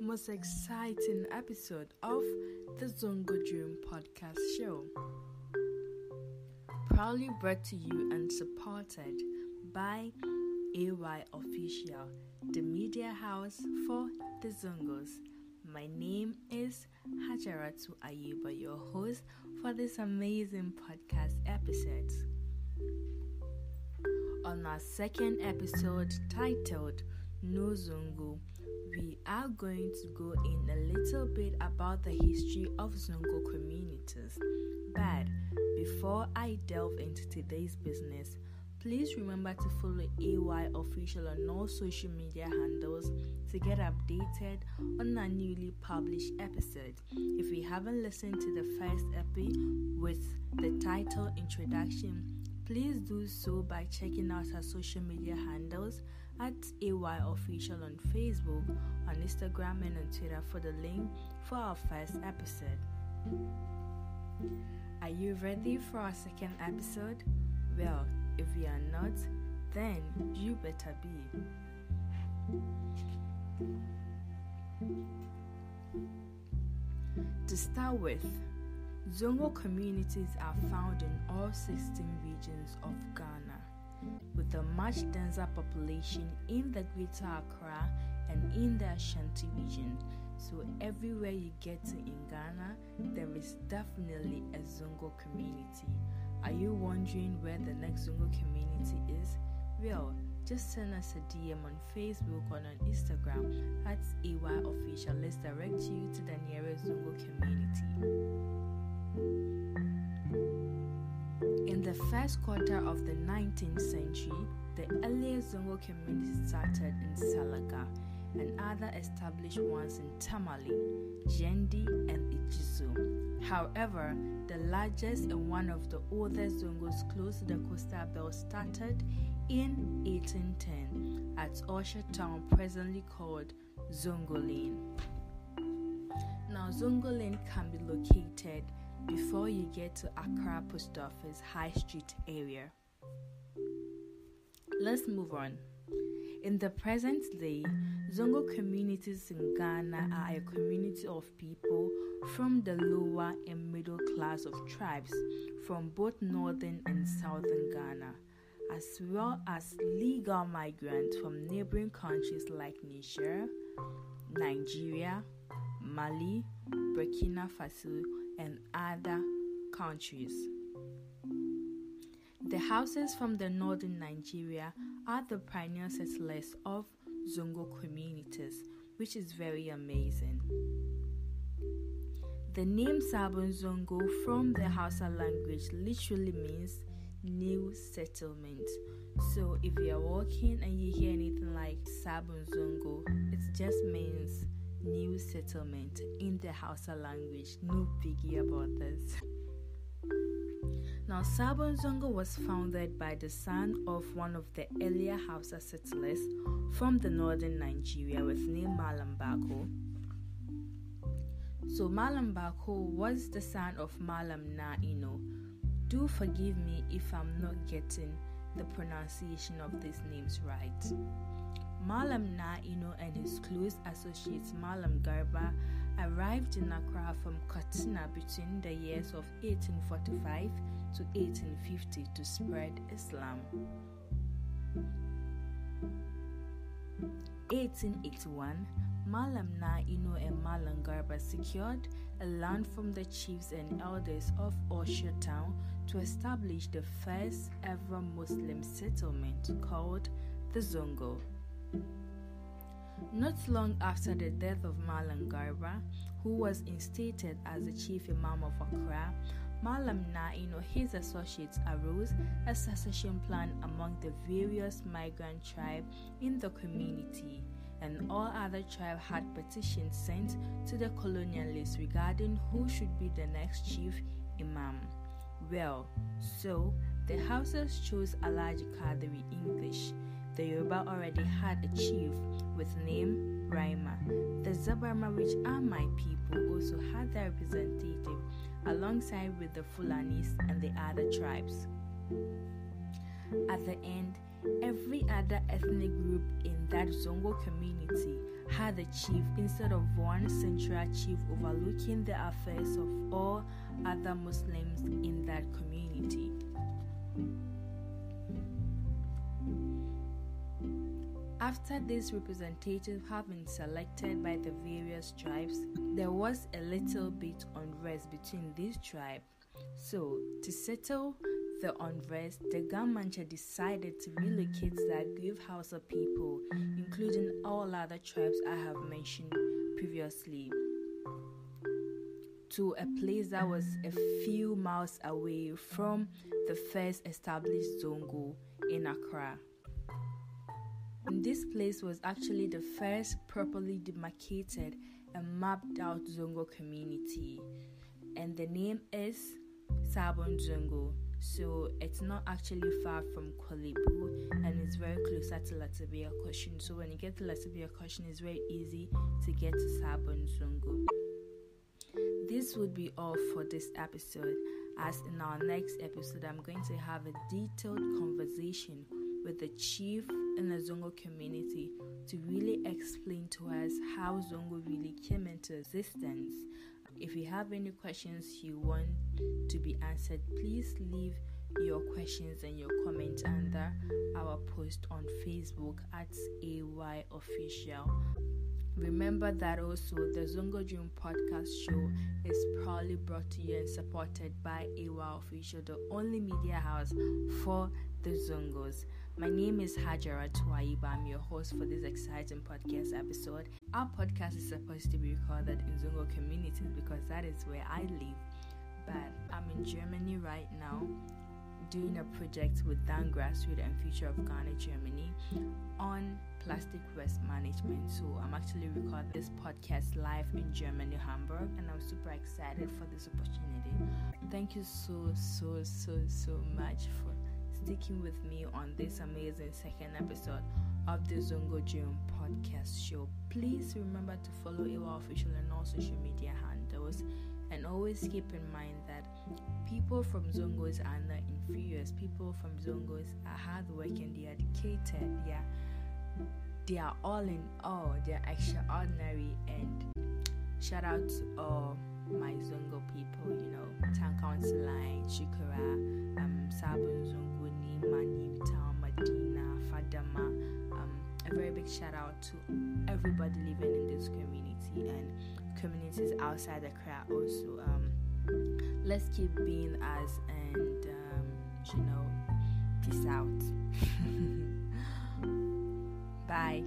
most exciting episode of the Zongo Dream podcast show. Proudly brought to you and supported by AY Official, the media house for the Zongos. My name is Hajaratu Ayuba, your host for this amazing podcast episode. On our second episode titled Know Zongo, we are going to go in a little bit about the history of Zongo communities. But before I delve into today's business, please remember to follow AY Official on all social media handles to get updated on our newly published episode. If you haven't listened to the first epi with the title Introduction, please do so by checking out our social media handles at AY Official on Facebook, on Instagram, and on Twitter for the link for our first episode. Are you ready for our second episode? Well, if you are not, then you better be. To start with, Zongo communities are found in all 16 regions of Ghana, with a much denser population in the Greater Accra and in the Ashanti region. So, everywhere you get to in Ghana, there is definitely a Zongo community. Are you wondering where the next Zongo community is? Well, just send us a DM on Facebook or on Instagram at AY Official. Let's direct you to the nearest Zongo community. The first quarter of the 19th century, the earliest Zongo community started in Salaga and other established ones in Tamale, Yendi, and Ijizu. However, the largest and one of the oldest Zongos close to the coastal belt started in 1810 at Ussher town, presently called Zongo Lane. Now, Zongo Lane can be located before you get to Accra Post Office High Street area. Let's move on. In the present day, Zongo communities in Ghana are a community of people from the lower and middle class of tribes from both northern and southern Ghana, as well as legal migrants from neighboring countries like Niger, Nigeria, Mali, Burkina Faso, and other countries. The Hausas from the northern Nigeria are the pioneer settlers of Zongo communities, which is very amazing. The name Sabon Zongo from the Hausa language literally means new settlement. So if you are walking and you hear anything like Sabon Zongo, it just means new settlement in the Hausa language. No biggie about this. Now, Sabon Zongo was founded by the son of one of the earlier Hausa settlers from the northern Nigeria with name Malam Bako. So, Malam Bako was the son of Malam Naino. Do forgive me if I'm not getting the pronunciation of these names right. Malam Naino and his close associates Malam Garba arrived in Accra from Katsina between the years of 1845 to 1850 to spread Islam. 1881, Malam Naino and Malam Garba secured a land from the chiefs and elders of Ussher town to establish the first ever Muslim settlement called the Zongo. Not long after the death of Malam Garba, who was instated as the chief imam of Accra, Malam Nain or his associates arose a succession plan among the various migrant tribes in the community, and all other tribes had petitions sent to the colonialists regarding who should be the next chief imam. Well, so the Hausas chose Alaji Kadri English. The Yoruba already had a chief with name Raima. The Zabarma, which are my people, also had their representative alongside with the Fulanis and the other tribes. At the end, every other ethnic group in that Zongo community had a chief instead of one central chief overlooking the affairs of all other Muslims in that community. After these representatives have been selected by the various tribes, there was a little bit of unrest between these tribes. So, to settle the unrest, the Ga Mantse decided to relocate the Agriv Hausa people, including all other tribes I have mentioned previously, to a place that was a few miles away from the first established Zongo in Accra. This place was actually the first properly demarcated and mapped out Zongo community, and the name is Sabon Zongo. So it's not actually far from Korle and it's very closer to Latibia Koshin. So when you get to Lartebiokorshie, it's very easy to get to Sabon Zongo. This would be all for this episode. As in our next episode, I'm going to have a detailed conversation with the chief in the Zongo community to really explain to us how Zongo really came into existence. If you have any questions you want to be answered, please leave your questions and your comments under our post on Facebook at AY Official. Remember that also the Zongo Dream podcast show is proudly brought to you and supported by AY Official, the only media house for the Zongos. My name is Hajaratu Ayuba. I'm your host for this exciting podcast episode. Our podcast is supposed to be recorded in Zongo communities because that is where I live. But I'm in Germany right now doing a project with Dan Grassroot and Future of Ghana Germany on plastic waste management. So I'm actually recording this podcast live in Germany, Hamburg, and I'm super excited for this opportunity. Thank you so, so, so, so much for sticking with me on this amazing second episode of the Zongo Dream podcast show. Please remember to follow AY Official and all social media handles and always keep in mind that people from Zongos are not inferiors. People from Zongos are hardworking, they are dedicated, they are, they are all in all, they are extraordinary and shout out to all my Zongo people, you know, Town Council Line, Chikura, um, Sabun Zunguni, Mani, Town, Medina, Fadama. Um, a very big shout out to everybody living in this community and communities outside the Korea also. Um, let's keep being us and, um, you know, peace out. Bye.